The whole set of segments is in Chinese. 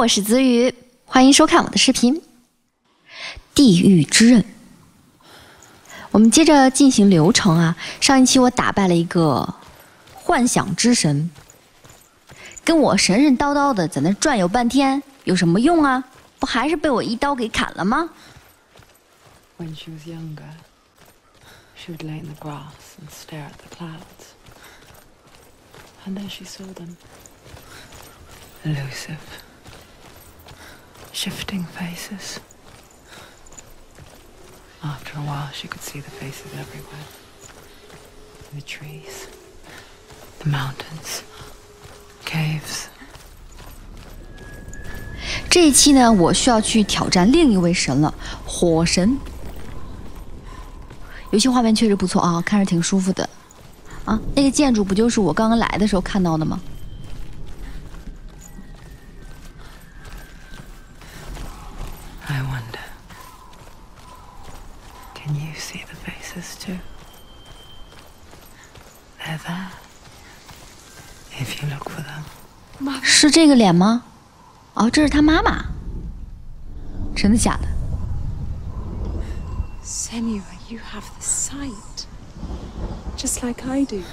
我是子宇，欢迎收看我的视频《地狱之刃》。我们接着进行流程啊。上一期我打败了一个幻想之神，跟我神神叨叨的在那转悠半天，有什么用啊？不还是被我一刀给砍了吗？When she was younger, she would lay in the grass and stare at the clouds, and then she saw them. elusive, shifting faces. After a while, she could see the faces everywhere. The trees, the mountains, caves. 这一期呢，我需要去挑战另一位神了，火神。游戏画面确实不错啊，看着挺舒服的。啊，那个建筑不就是我刚刚来的时候看到的吗？是这个脸吗？哦，这是他妈妈。真的假的？Senua, you have the sight, just like I do.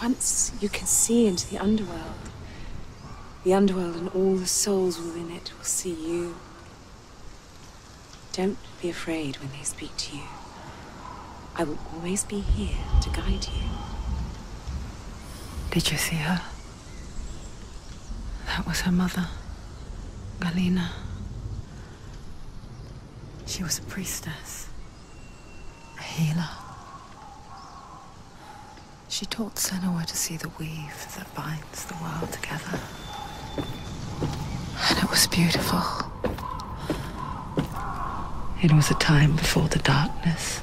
Once you can see into the underworld, the underworld and all the souls within it will see you. Don't be afraid when they speak to you. I will always be here to guide you. Did you see her? That was her mother, Galina. She was a priestess, a healer. She taught Senua to see the weave that binds the world together. It was beautiful. It was a time before the darkness.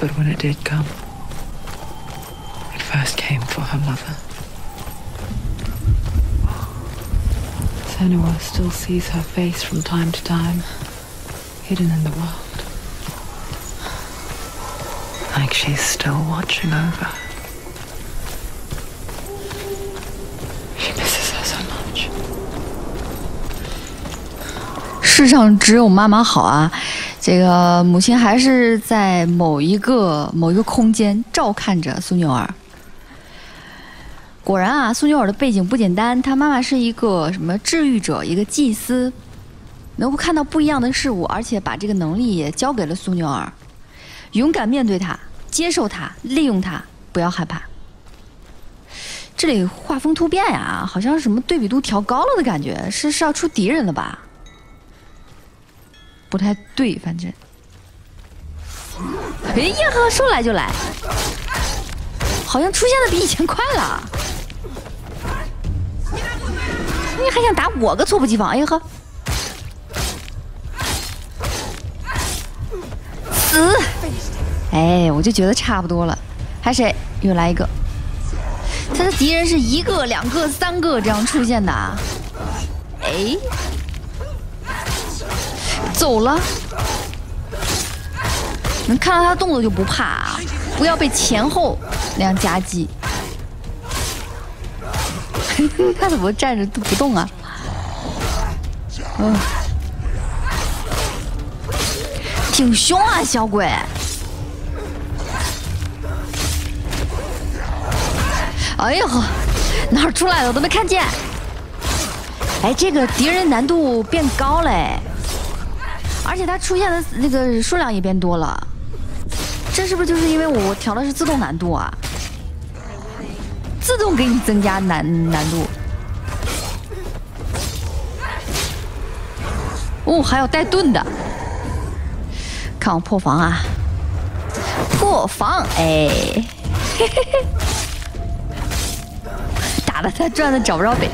But when it did come, it first came for her mother. Senua still sees her face from time to time, hidden in the world. Like she's still watching over. 世上只有妈妈好啊！这个母亲还是在某一个某一个空间照看着苏纽儿。果然啊，苏纽尔的背景不简单，他妈妈是一个什么治愈者，一个祭司，能够看到不一样的事物，而且把这个能力也交给了苏纽尔，勇敢面对它，接受它，利用它，不要害怕。这里画风突变呀，好像什么对比度调高了的感觉，是是要出敌人了吧？不太对，反正。哎呀呵，说来就来，好像出现的比以前快了。你还想打我个猝不及防？哎呀呵！死！哎，我就觉得差不多了。还谁？又来一个。他的敌人是一个、两个、三个这样出现的。哎，走了。能看到他动作就不怕啊！不要被前后那样夹击。他怎么站着都不动啊？嗯，挺凶啊，小鬼！哎呀呵，哪儿出来的我都没看见。哎，这个敌人难度变高嘞，而且它出现的那个数量也变多了。这是不是就是因为我调的是自动难度啊？自动给你增加难难度。哦，还有带盾的，看我破防啊！破防，哎，嘿嘿嘿，打的他转的找不着北。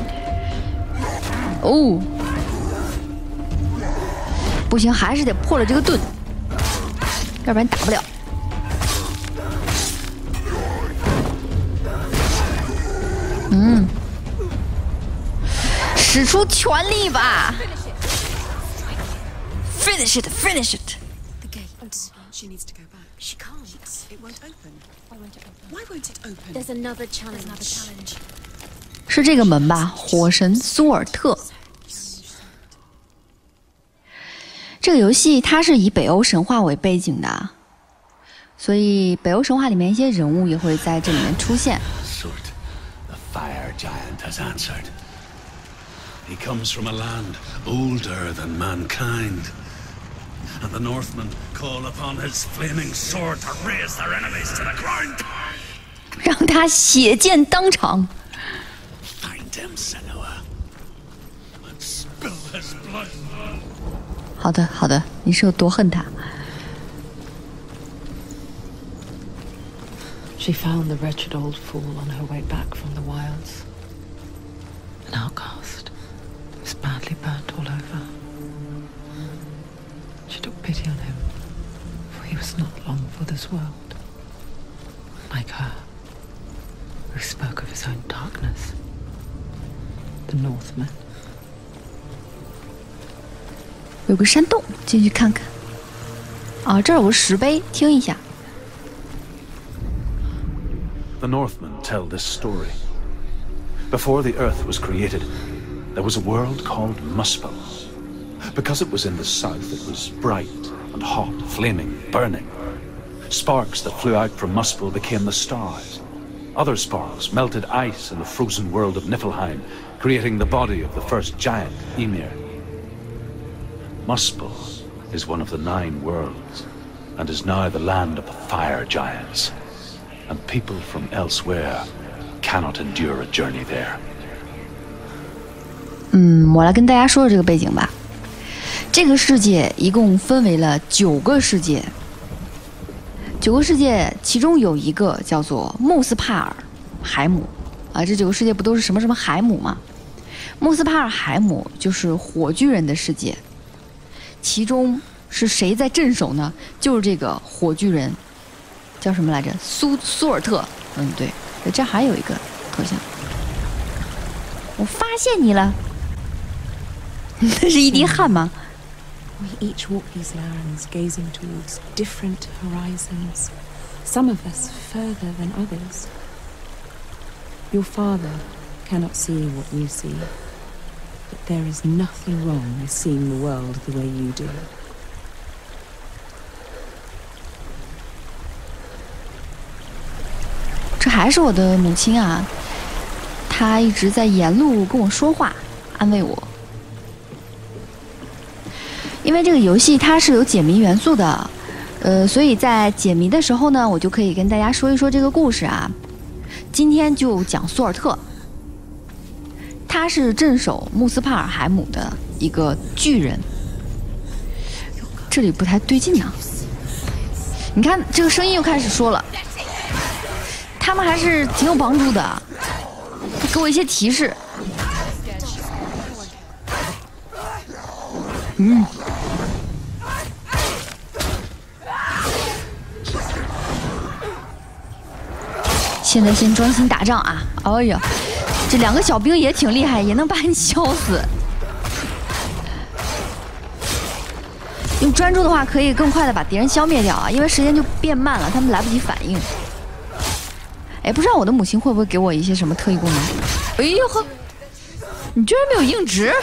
哦，不行，还是得破了这个盾，要不然打不了。嗯，使出全力吧！Finish it, finish it. She needs to go back. She can't. It won't open. Why won't it open? Why won't it open? There's another challenge. There's another challenge. 是这个门吧？火神苏尔特。这个游戏它是以北欧神话为背景的，所以北欧神话里面一些人物也会在这里面出现。Surt, the fire giant, has answered. He comes from a land older than mankind. And the Northmen call upon his flaming sword to raise their enemies to the ground. 让他血溅当场。Find him, Senua, and spill his blood. 好的，好的，你是有多恨他？ She found the wretched old fool on her way back from the wilds. An outcast. He was badly burnt all over. She took pity on him, for he was not long for this world. Like her, who spoke of his own darkness. The Northmen. 有个山洞，进去看看。啊，这儿有个石碑，听一下。 The Northmen tell this story. Before the earth was created, there was a world called Muspel. Because it was in the south, it was bright and hot, flaming, burning. Sparks that flew out from Muspel became the stars. Other sparks melted ice in the frozen world of Niflheim, creating the body of the first giant, Ymir. Muspel is one of the nine worlds, and is now the land of the fire giants and people from elsewhere cannot endure a journey there. 嗯，我来跟大家说说这个背景吧。这个世界一共分为了九个世界，九个世界其中有一个叫做穆斯帕尔海姆啊，这九个世界不都是什么什么海姆吗？穆斯帕尔海姆就是火炬人的世界，其中是谁在镇守呢？就是这个火炬人，叫什么来着？苏苏尔特。嗯，对，这还有一个头像。我发现你了，那是一滴汗吗？We each walk these lands, gazing towards different horizons. Some of us further than others. Your father cannot see what you see, there is nothing wrong with seeing the world the way you do. 这还是我的母亲啊，她一直在沿路跟我说话，安慰我。因为这个游戏它是有解谜元素的，呃，所以在解谜的时候呢，我就可以跟大家说一说这个故事啊。今天就讲苏尔特，他是镇守穆斯帕尔海姆的一个巨人。这里不太对劲呢、你看这个声音又开始说了。他们还是挺有帮助的，给我一些提示。嗯，现在先专心打仗啊！哎呀，这两个小兵也挺厉害，也能把你削死。用专注的话，可以更快的把敌人消灭掉啊，因为时间就变慢了，他们来不及反应。哎，不知道我的母亲会不会给我一些什么特异功能？哎呦呵，你居然没有硬直！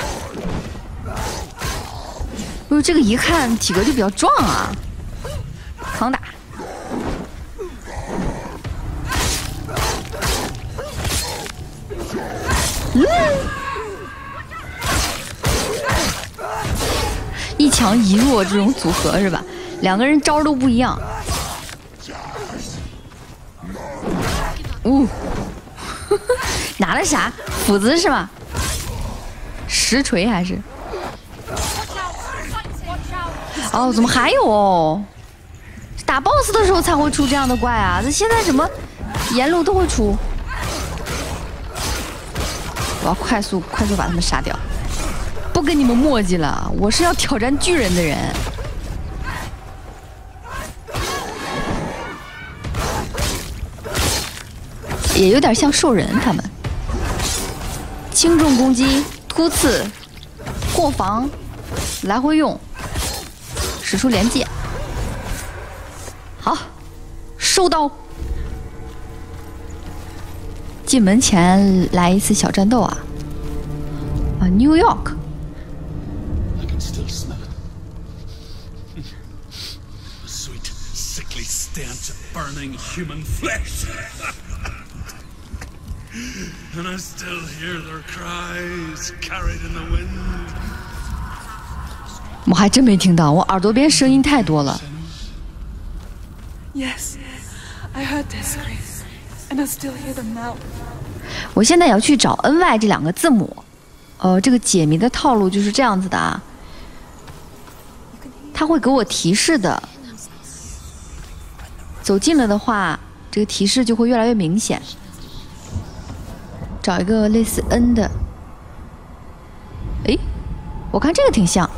不是这个一看体格就比较壮啊，扛打。一强一弱这种组合是吧？两个人招都不一样。呜、拿了啥？斧子是吗？实锤还是？哦，怎么还有哦？打 BOSS 的时候才会出这样的怪啊！这现在什么沿路都会出？我要快速快速把他们杀掉，不跟你们墨迹了，我是要挑战巨人的人。也有点像兽人他们，轻重攻击、突刺、破防，来回用，使出连击。好，收刀。进门前来一次小战斗啊！啊，New York，I can still smell it. The sweet, sickly stench of burning human flesh. and I still hear their cries carried in the wind. 我还真没听到，我耳朵边声音太多了。Yes, I heard their screams, and still hear them out 我现在要去找 N Y 这两个字母，呃，这个解谜的套路就是这样子的啊，他会给我提示的，走近了的话，这个提示就会越来越明显。找一个类似 N 的，诶，我看这个挺像，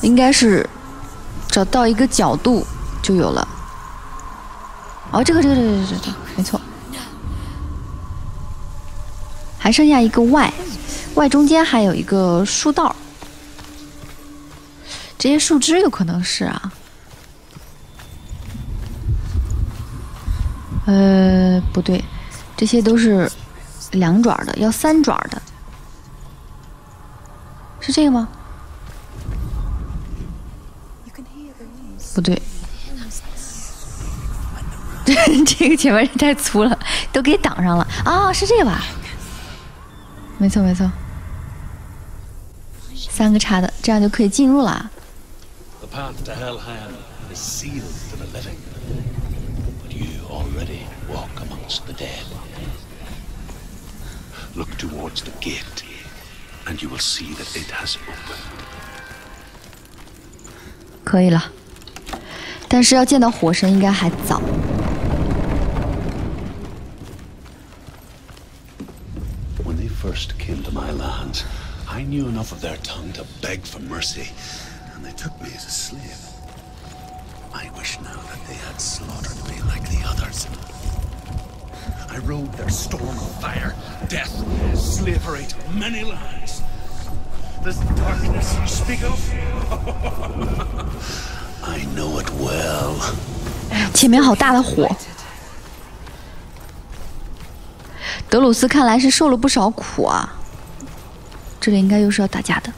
应该是找到一个角度就有了。哦，这个这个这个这个这个，没错。还剩下一个 Y，Y 中间还有一个树道，这些树枝有可能是啊。呃，不对，这些都是两爪的，要三爪的，是这个吗？不对，这个前面人太粗了，都给挡上了啊！是这个吧？没错没错，三个叉的，这样就可以进入了。Look towards the gate, and you will see that it has opened. 可以了，但是要见到火神应该还早。came to my lands, I knew enough of their tongue to beg for mercy, and they took me as a slave. I wish now that they had slaughtered me like the others. I rode their storm of fire, death, slavery to many lands. This darkness you speak of? I know it well. 前面好大的火，德鲁斯看来是受了不少苦啊。 这里应该又是要打架的。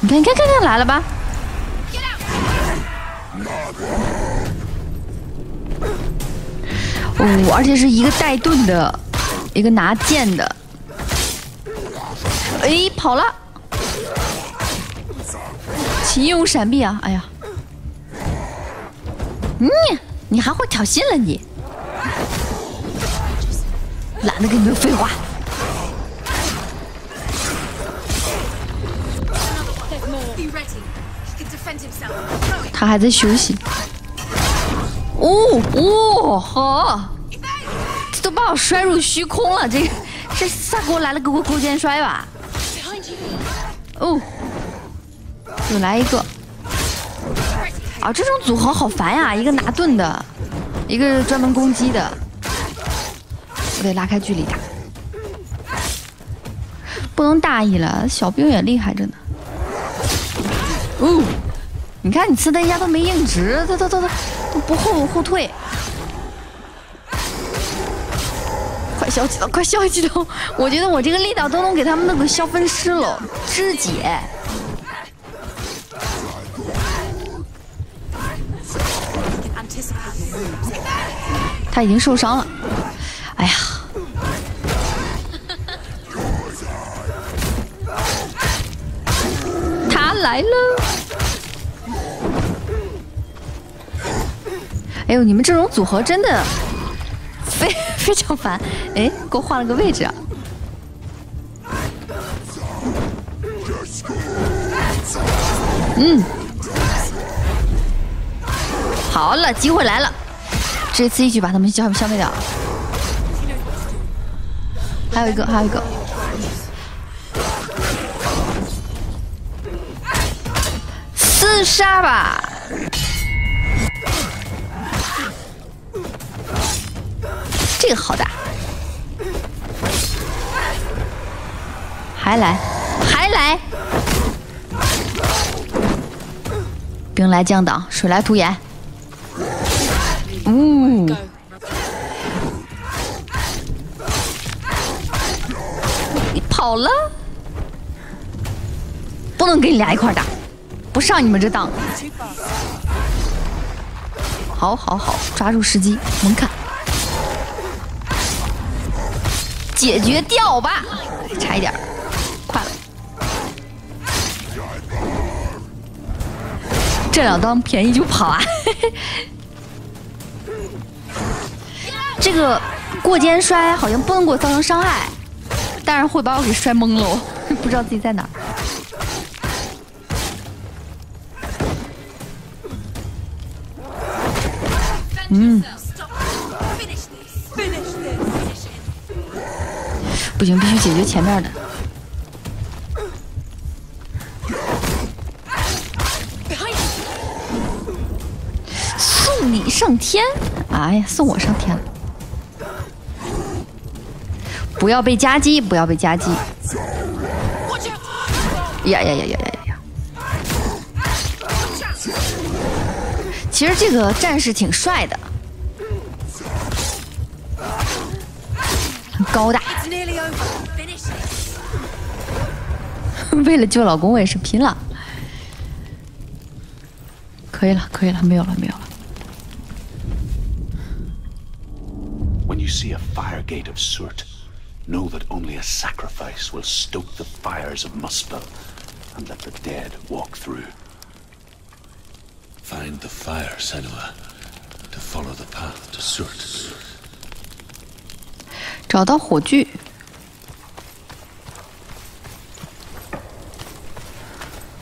你看，你看，看看来了吧？哦，而且是一个带盾的，一个拿剑的。哎，跑了！请用闪避啊！哎呀，嗯，你还会挑衅了你？懒得跟你们废话。他还在休息。哦哦，好，这都把我摔入虚空了。这这咋给我来了个勾肩摔吧？哦，又来一个。啊，这种组合好烦呀！一个拿盾的，一个专门攻击的，我得拉开距离打。不能大意了，小兵也厉害着呢。哦，你看你刺他一下都没硬直，他他他他都不后后退。快消几刀，快消几刀！我觉得我这个力道都能给他们那个消分尸了，肢解。他已经受伤了。哎呀，他来了！哎呦，你们这种组合真的 非非常烦。哎，给我换了个位置！嗯，好了，机会来了。这次一举把他们消消灭掉。还有一个，还有一个，厮杀吧！这个好打，还来，还来，兵来将挡，水来土掩。呜、Go. 你跑了，不能跟你俩一块打，不上你们这当。好好好，抓住时机，猛砍，解决掉吧，差一点，快了。这两刀便宜就跑啊！这个过肩摔好像不能给我造成伤害，但是会把我给摔懵了，我 不知道自己在哪儿。Stop. 不行，必须解决前面的。送你上天！哎呀，送我上天了！不要被夹击，不要被夹击！呀呀呀呀呀呀呀！其实这个战士挺帅的，高大。It's nearly over. Finish this. 为了救老公，我也是拼了。可以了，可以了，没有了，没有了。 When you see a fire gate of Surt, know that only a sacrifice will stoke the fires of Muspel and let the dead walk through. Find the fire, Senua, to follow the path to Surt. 找到火炬，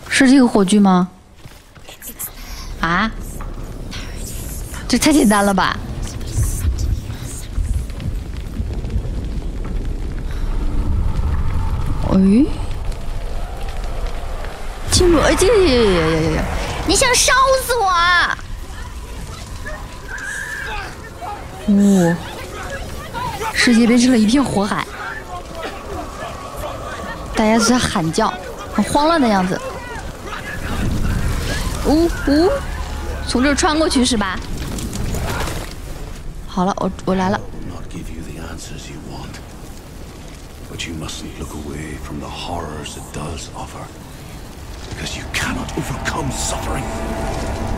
是这个火炬吗？啊？这太简单了吧？哎，进入哎，这呀呀呀呀呀！你想烧死我啊？哦。世界变成了一片火海，大家都在喊叫，很慌乱的样子。呜、呜、从这儿穿过去是吧？好了，我我来了。Not give you the answers you want. But you mustn't look away from the horrors it does offer. Because you cannot overcome suffering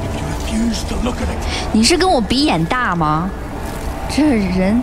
if you refuse to look at it. 你是跟我比眼大吗？这人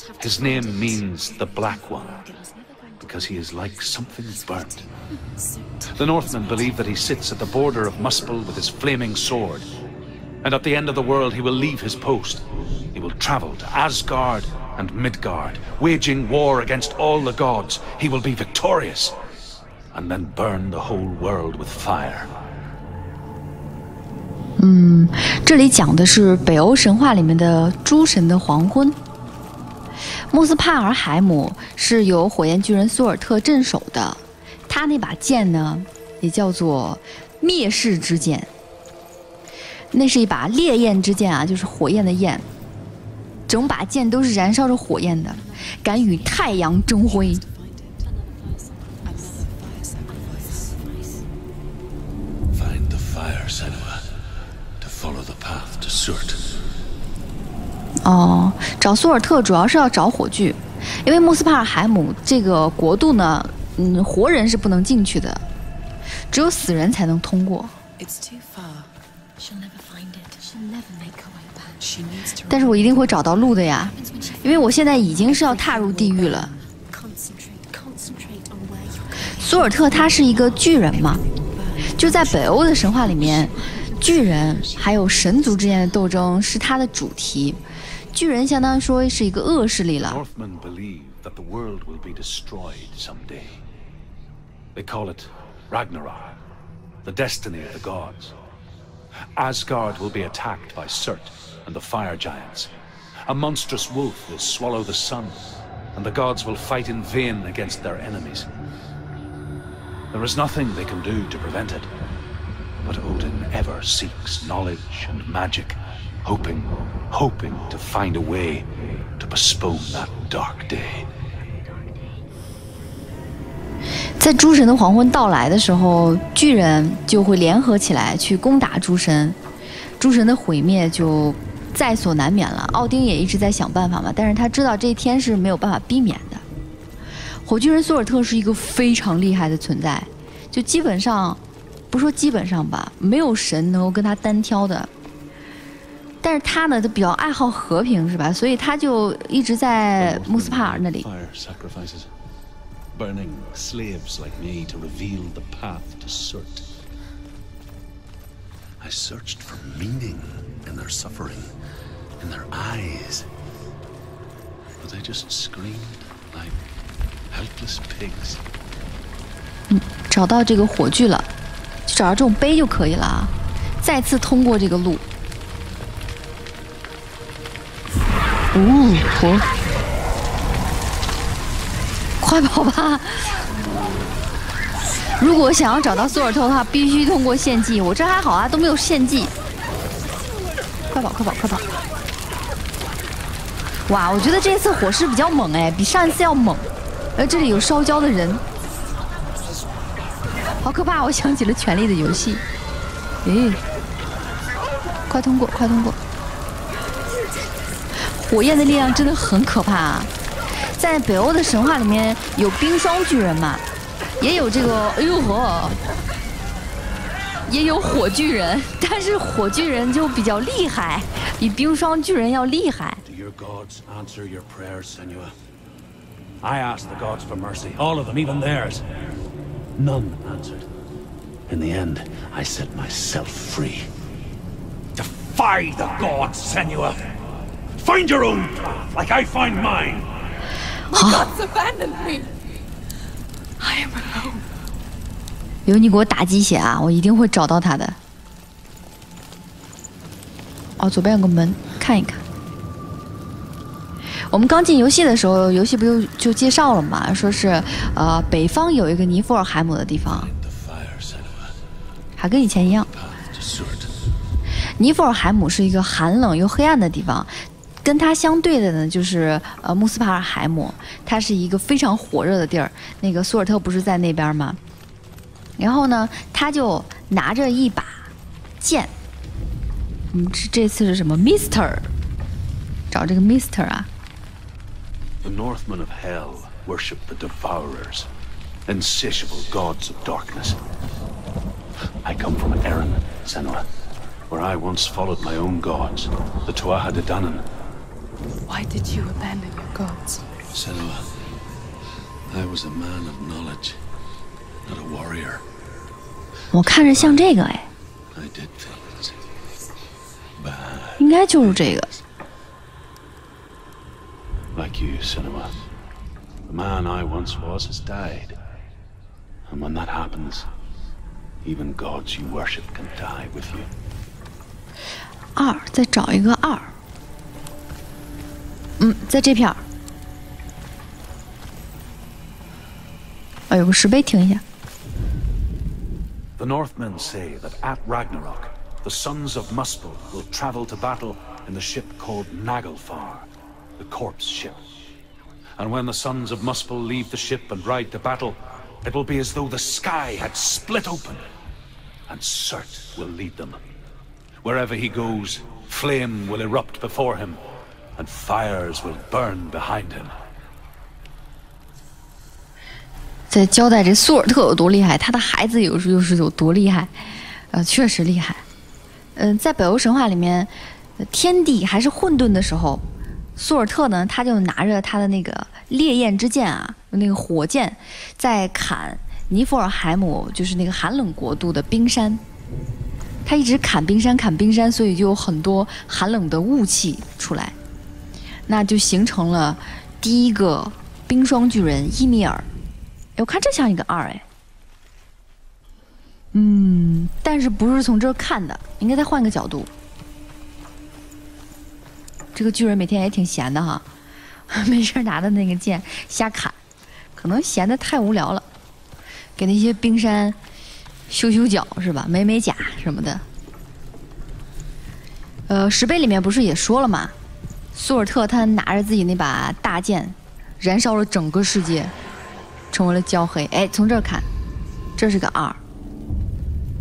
Just have His name means the Black One, because he is like something burnt. The Northmen believe that he sits at the border of Muspel with his flaming sword. And at the end of the world, he will leave his post. He will travel to Asgard and Midgard, waging war against all the gods. He will be victorious, and then burn the whole world with fire. 这里讲的是北欧神话里面的诸神的黄昏。 穆斯帕尔海姆是由火焰巨人苏尔特镇守的，他那把剑呢，也叫做灭世之剑。那是一把烈焰之剑啊，就是火焰的焰，整把剑都是燃烧着火焰的，敢与太阳争辉。Find the fire, Senua, to follow the path to Surt. 哦，找苏尔特主要是要找火炬，因为穆斯帕尔海姆这个国度呢，嗯，活人是不能进去的，只有死人才能通过。但是我一定会找到路的呀，因为我现在已经是要踏入地狱了。苏尔特他是一个巨人嘛，就在北欧的神话里面，巨人还有神族之间的斗争是他的主题。巨人相当于说是一个恶势力了， Northmen believe that the world will be destroyed someday. They call it Ragnarok, the destiny of the gods. Asgard will be attacked by Surt and the fire giants, A monstrous wolf will swallow the sun, and the gods will fight in vain against their enemies. There is nothing they can do to prevent it. But Odin ever seeks knowledge and magic, hoping, hoping to find a way to postpone that dark day. 在诸神的黄昏到来的时候，巨人就会联合起来去攻打诸神，诸神的毁灭就在所难免了。奥丁也一直在想办法嘛，但是他知道这一天是没有办法避免的。火巨人索尔特是一个非常厉害的存在，就基本上，不说基本上吧，没有神能够跟他单挑的。但是他呢，他比较爱好和平，是吧？所以他就一直在穆斯帕尔那里。Burning slaves like me to reveal the path to Surt. I searched for meaning in their suffering, in their eyes. But they just screamed like helpless pigs. 找到这个火炬了，就找到这种碑就可以了啊。再次通过这个路。哦，火！快跑吧！如果想要找到索尔特的话，必须通过献祭。我这还好啊，都没有献祭。快跑，快跑，快跑！哇，我觉得这次火势比较猛哎，比上一次要猛。呃，这里有烧焦的人。好可怕！我想起了《权力的游戏》。诶，快通过，快通过！火焰的力量真的很可怕啊！在北欧的神话里面有冰霜巨人嘛，也有这个，哎呦呵，也有火巨人，但是火巨人就比较厉害，比冰霜巨人要厉害。Do your gods answer your prayers, Senua? I asked the gods for mercy, all of them, even theirs. None answered. In the end, I set myself free. Defy the gods, Senua! Find your own path, like I find mine! Gods abandoned me. I am alone. 有你给我打鸡血啊，我一定会找到他的。哦，左边有个门，看一看。我们刚进游戏的时候，游戏不就就介绍了嘛，说是呃北方有一个尼弗尔海姆的地方.还跟以前一样。尼弗尔海姆是一个寒冷又黑暗的地方，跟它相对的呢，就是呃穆斯帕尔海姆，它是一个非常火热的地儿。那个索尔特不是在那边吗？然后呢，他就拿着一把剑，嗯，这这次是什么？Mister，找这个 Mister 啊，The Northmen of Hell worship the Devourers, insatiable gods of darkness. I come from Erin, Senua, where I once followed my own gods, the Tuatha De Danann. Why did you abandon your gods? Senua, I was a man of knowledge, not a warrior. 我看着像这个哎， I did things. Bad. 应该就是这个。 Like you, Senua. The man I once was has died. And when that happens, even gods you worship can die with you. 二，再找一个二。 嗯，在这片儿。啊，有个石碑，停一下。 The Northmen say that at Ragnarok, the sons of Muspel will travel to battle in the ship called Naglfar, the corpse ship. And when the sons of Muspel leave the ship and ride to battle, it will be as though the sky had split open, and Surt will lead them. Wherever he goes, flame will erupt before him, and fires will burn behind him. 在交代这苏尔特有多厉害，他的孩子有时又是有多厉害，呃，确实厉害。嗯、在北欧神话里面，天地还是混沌的时候，苏尔特呢，他就拿着他的那个烈焰之剑啊，那个火箭，在砍尼弗尔海姆，就是那个寒冷国度的冰山。他一直砍冰山，砍冰山，所以就有很多寒冷的雾气出来，那就形成了第一个冰霜巨人伊米尔。哎，我看这像一个二哎，嗯，但是不是从这儿看的，应该再换个角度。这个巨人每天也挺闲的哈，没事拿着那个剑瞎砍，可能闲的太无聊了，给那些冰山修修脚是吧？美美甲什么的。呃，石碑里面不是也说了吗？苏尔特他拿着自己那把大剑，燃烧了整个世界，成为了焦黑。哎，从这儿看，这是个二。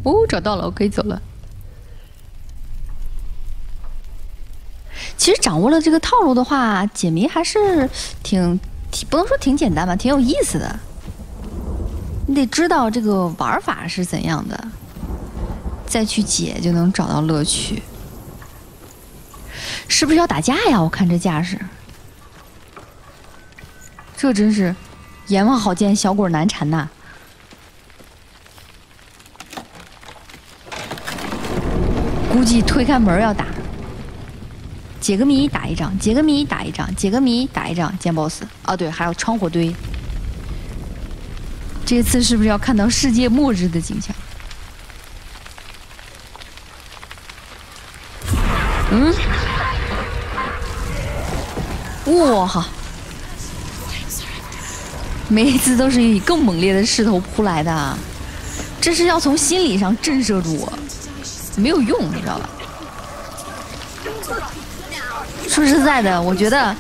哦，找到了，我可以走了。其实掌握了这个套路的话，解谜还是挺挺不能说挺简单吧，挺有意思的。你得知道这个玩法是怎样的，再去解就能找到乐趣。是不是要打架呀？我看这架势，这真是阎王好见，小鬼难缠呐！估计推开门要打。解个谜打一仗，解个谜打一仗，解个谜打一仗，见 BOSS。哦，对，还有窗户堆。这次是不是要看到世界末日的景象？嗯？哇哈！每一次都是以更猛烈的势头扑来的，这是要从心理上震慑住我，没有用，你知道吧？说实在的，我觉得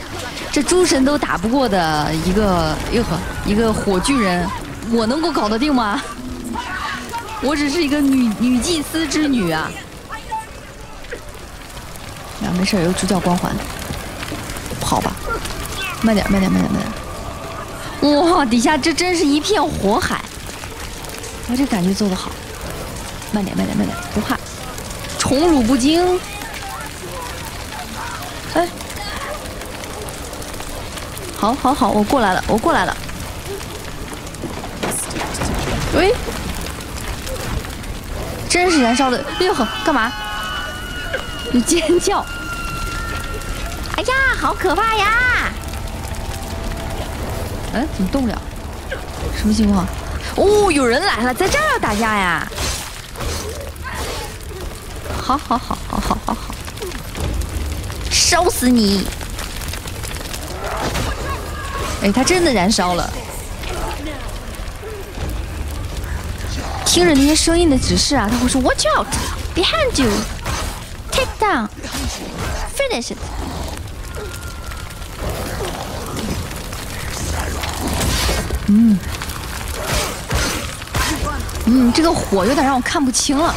这诸神都打不过的一个哟呵，一个火巨人，我能够搞得定吗？我只是一个女女祭司之女啊！啊，没事，有主角光环，慢点，慢点，慢点，慢点！哇，底下这真是一片火海，我这感觉做得好，慢点，慢点，慢点，不怕，宠辱不惊。哎，好，好，好，我过来了，我过来了。喂，真是燃烧的，哎呦呵，干嘛？你尖叫！哎呀，好可怕呀！哎，怎么动不了？什么情况？哦，有人来了，在这儿要打架呀！好好好好好好好。烧死你！哎，他真的燃烧了。听着那些声音的指示啊，他会说 “Watch out, behind you, take down, finish it。”嗯，嗯，这个火有点让我看不清了。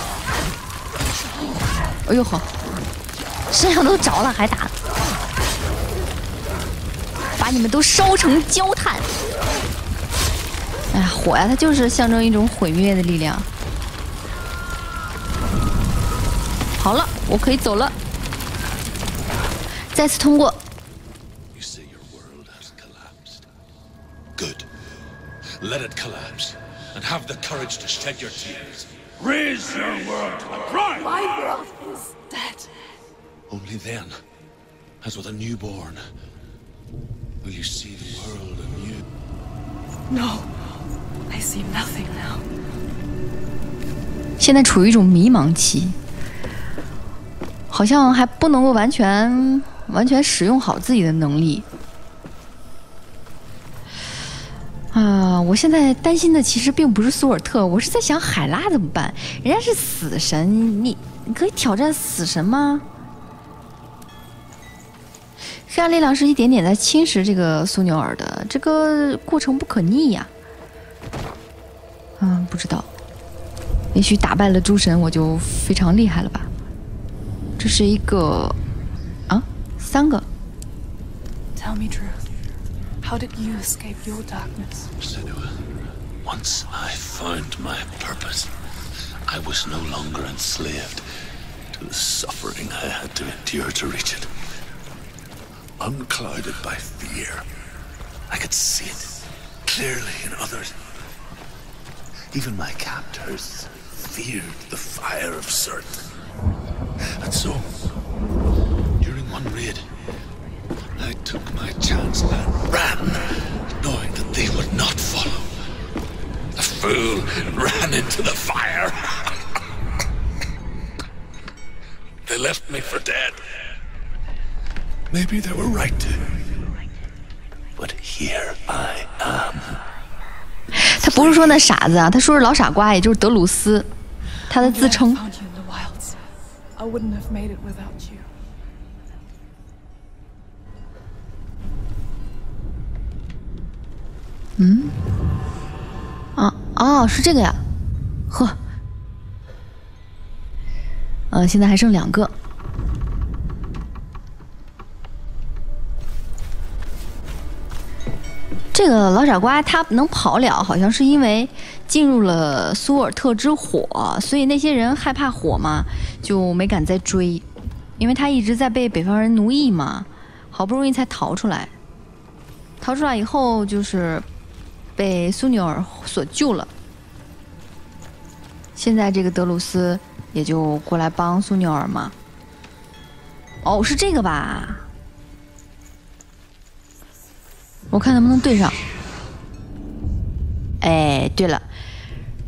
哎呦呵！身上都着了还打，把你们都烧成焦炭！哎呀，火呀，它就是象征一种毁灭的力量。好了，我可以走了，再次通过。Let it collapse, and have the courage to shed your tears. Raise your world to the prime. My world is dead. Only then, as with a newborn, will you see the world anew. No, I see nothing now. 现在处于一种迷茫期，好像还不能够完全完全使用好自己的能力。 我现在担心的其实并不是苏尔特，我是在想海拉怎么办？人家是死神，你你可以挑战死神吗？黑暗力量是一点点在侵蚀这个苏纽尔的，这个过程不可逆呀。嗯，不知道，也许打败了诸神，我就非常厉害了吧？这是一个啊，三个。Tell me truth. How did you escape your darkness? Senua, once I found my purpose, I was no longer enslaved to the suffering I had to endure to reach it. unclouded by fear. I could see it clearly in others. Even my captors feared the fire of Cert. And so, during one raid, I took my chance and ran, knowing that they would not follow. The fool ran into the fire. they left me for dead. Maybe they were right to. But here I am. 他不是说那傻子啊，他说是老傻瓜，也就是德鲁斯，他的自 I 称。 found you in the wilds. I wouldn't have made it without you. 嗯啊哦，是这个呀，呵，呃，现在还剩两个。这个老傻瓜他能跑了，好像是因为进入了苏尔特之火，所以那些人害怕火嘛，就没敢再追，因为他一直在被北方人奴役嘛，好不容易才逃出来。逃出来以后，就是被苏纽尔所救了。现在这个德鲁斯也就过来帮苏纽尔嘛。哦，是这个吧？我看能不能对上。哎，对了，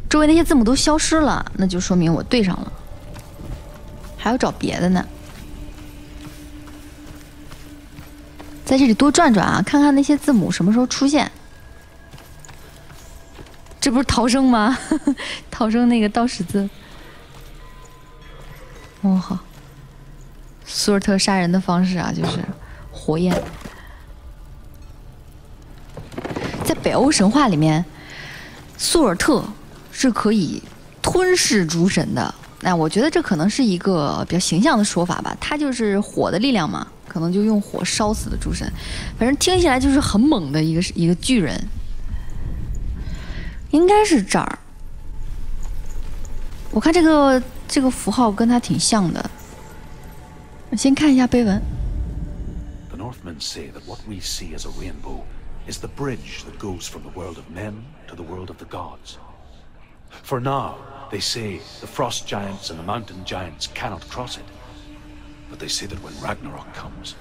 周围那些字母都消失了，那就说明我对上了。还要找别的呢。在这里多转转啊，看看那些字母什么时候出现。这不是逃生吗？逃生那个倒十字。哦好，苏尔特杀人的方式啊，就是火焰。在北欧神话里面，苏尔特是可以吞噬诸神的。那我觉得这可能是一个比较形象的说法吧，他就是火的力量嘛，可能就用火烧死的诸神。反正听起来就是很猛的一个一个巨人。应该是这儿。我看这个这个符号跟他挺像的。先看一下碑文。 The Northmen say that what we see as a rainbow is the bridge that goes from the world of men to the world of the gods. For now, they say the frost giants and the mountain giants cannot cross it. But they say that when Ragnarok comes,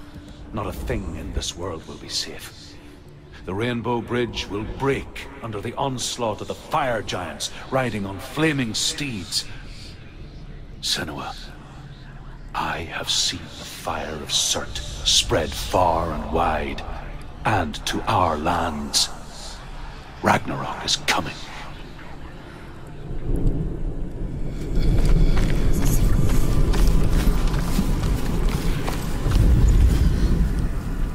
not a thing in this world will be safe. The Rainbow Bridge will break under the onslaught of the fire giants riding on flaming steeds. Senua, I have seen the fire of Surt spread far and wide, and to our lands. Ragnarok is coming.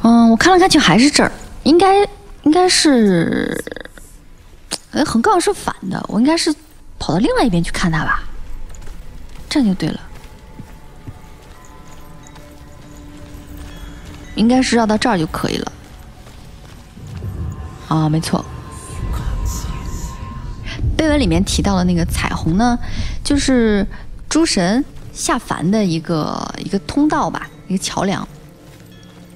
嗯，我看来看去还是这儿，应该 应该是，哎，横杠是反的，我应该是跑到另外一边去看它吧，这样就对了。应该是绕到这儿就可以了。啊，没错。碑文里面提到的那个彩虹呢，就是诸神下凡的一个一个通道吧，一个桥梁。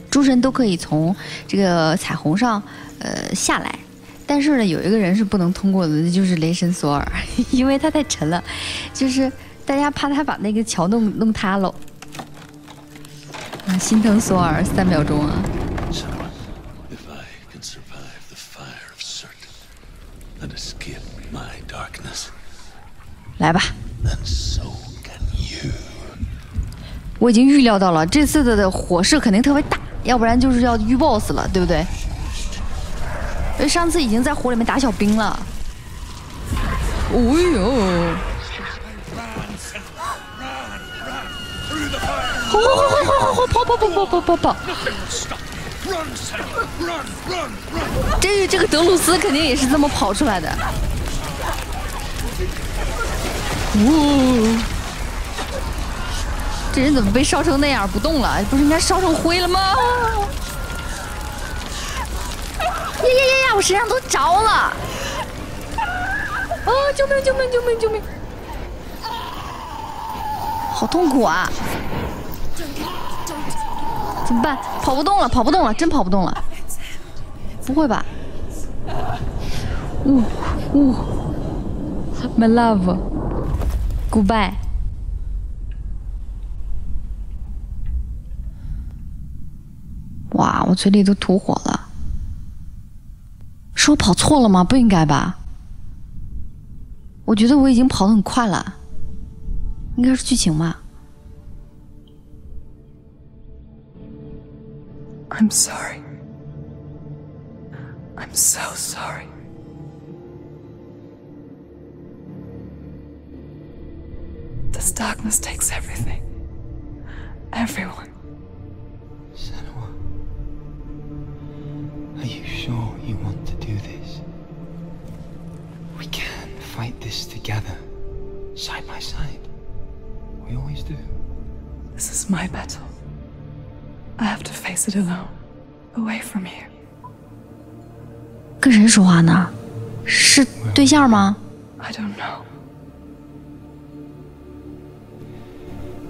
诸神都可以从这个彩虹上呃下来，但是呢，有一个人是不能通过的，那就是雷神索尔，因为他太沉了，就是大家怕他把那个桥弄弄塌了。啊，心疼索尔三秒钟啊！来吧，我已经预料到了，这次的火势肯定特别大，要不然就是要遇 BOSS 了，对不对？上次已经在火里面打小兵了。哦呦！跑跑跑跑跑跑跑跑跑跑跑跑跑！这这个德鲁斯肯定也是这么跑出来的。呜、这人怎么被烧成那样不动了？不是应该烧成灰了吗？呀呀呀呀！我身上都着了！啊！救命！救命！救命！救命！好痛苦啊！怎么办？跑不动了，跑不动了，真跑不动了！不会吧？呜呜，My love，goodbye。哇，我嘴里都吐火了。是我跑错了吗？不应该吧？我觉得我已经跑得很快了，应该是剧情吧。I'm sorry. I'm so sorry. This darkness takes everything. Everyone. are you sure you want to do this? We can fight this together, side by side. We always do. This is my battle. I have to face it alone, away from you. 跟谁说话呢？是对象吗？ I don't know.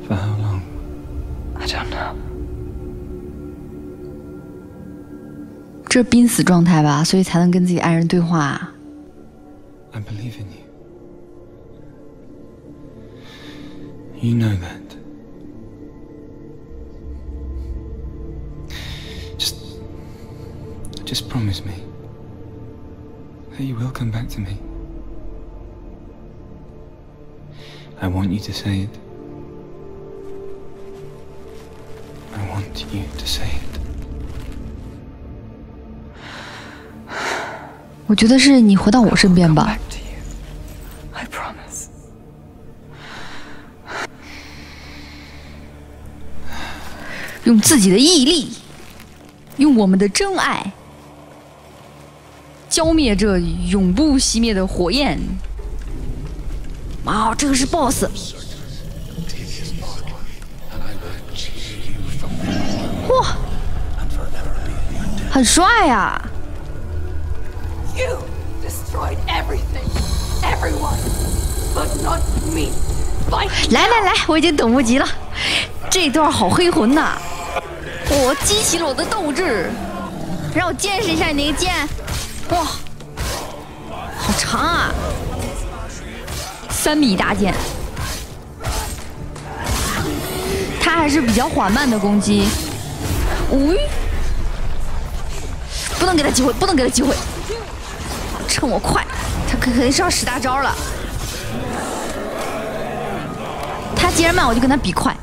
For how long? I don't know. 这是濒死状态吧，所以才能跟自己爱人对话。 I believe in you. You know that. Just. Just promise me that you will come back to me. I want you to say it. I want you to say it. 我觉得是你回到我身边吧. 用自己的毅力，用我们的真爱，浇灭这永不熄灭的火焰。哇、这个是 BOSS，哇，很帅呀、You destroyed everything, everyone, but not me. 来来来，我已经等不及了，这段好黑魂呐！我激起了我的斗志，让我见识一下你那个剑，哇，好长啊，三米大剑，他还是比较缓慢的攻击，喂、不能给他机会，不能给他机会，趁我快，他肯肯定是要使大招了。他既然慢，我就跟他比快；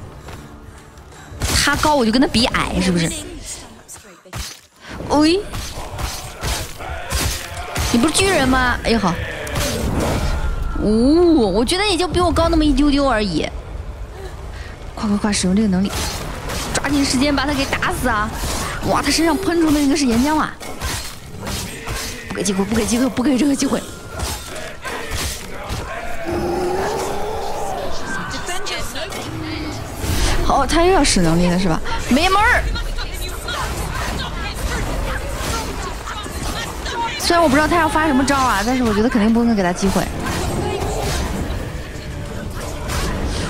他高，我就跟他比矮，是不是？喂，你不是巨人吗？哎呀好，哦，我觉得也就比我高那么一丢丢而已。快快快，使用这个能力，抓紧时间把他给打死啊！哇，他身上喷出的那个是岩浆啊！给机会，不给机会，不给这个机会。哦，他又要使能力了是吧？没门儿！虽然我不知道他要发什么招啊，但是我觉得肯定不能给他机会。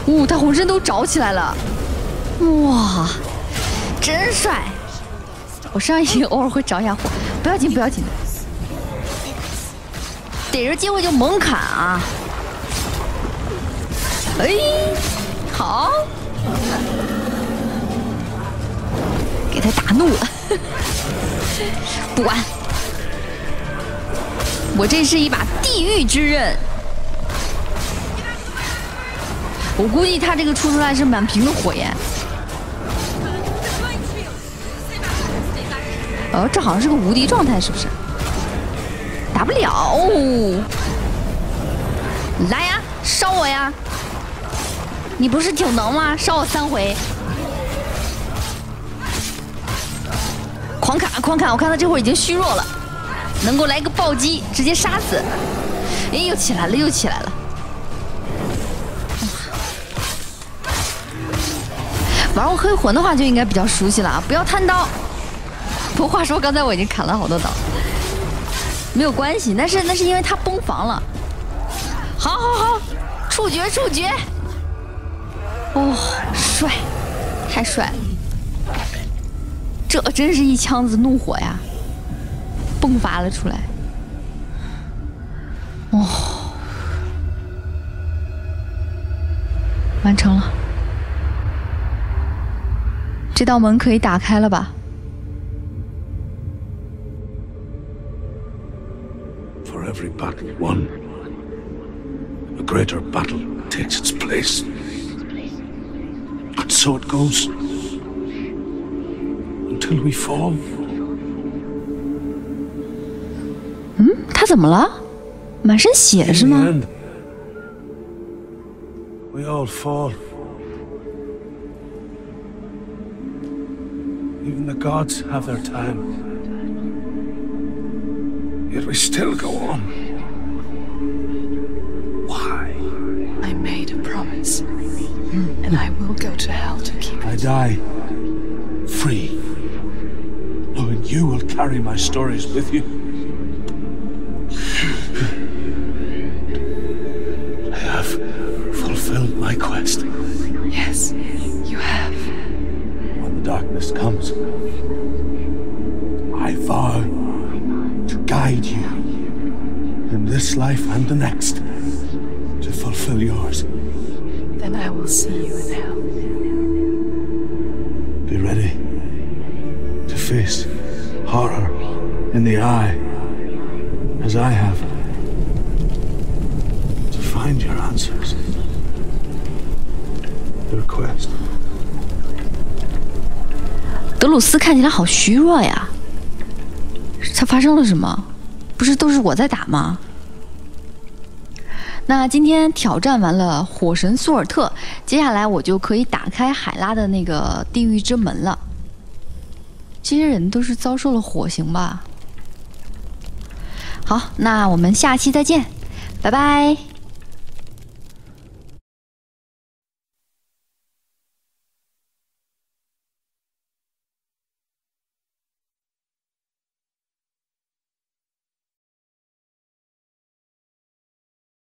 呜、他浑身都着起来了，哇，真帅！我上一偶尔会着一下火，不要紧不要紧，逮着机会就猛砍啊！哎，好。给他打怒了，不管，我这是一把地狱之刃。我估计他这个出出来是满屏的火焰。哦，这好像是个无敌状态，是不是？了哦！来呀，烧我呀！你不是挺能吗？烧我三回，狂砍狂砍！我看他这会儿已经虚弱了，能够来个暴击，直接杀死。哎，又起来了，又起来了。玩过黑魂的话就应该比较熟悉了啊！不要贪刀。不话说，刚才我已经砍了好多刀，没有关系。那是那是因为他崩防了。好好好，触觉触觉。哦，帅，太帅了！这真是一枪子怒火呀，迸发了出来。哦，完成了，这道门可以打开了吧？every battle won, a greater battle takes its place. And so it goes. till we fall. 嗯，他怎么了？满身血是 In the 吗？ end, we all fall. Even the gods have their time. Yet we still go on. And I will go to hell to keep it. I die free, knowing you will carry my stories with you. I have fulfilled my quest. Yes, you have. When the darkness comes, I vow to guide you in this life and the next see you in hell. Be ready to face horror in the eye, as I have. To find your answers. Your quest. 德鲁斯看起来好虚弱呀，他发生了什么？不是都是我在打吗？那今天挑战完了火神苏尔特，接下来我就可以打开海拉的那个地狱之门了。这些人都是遭受了火刑吧？好，那我们下期再见，拜拜。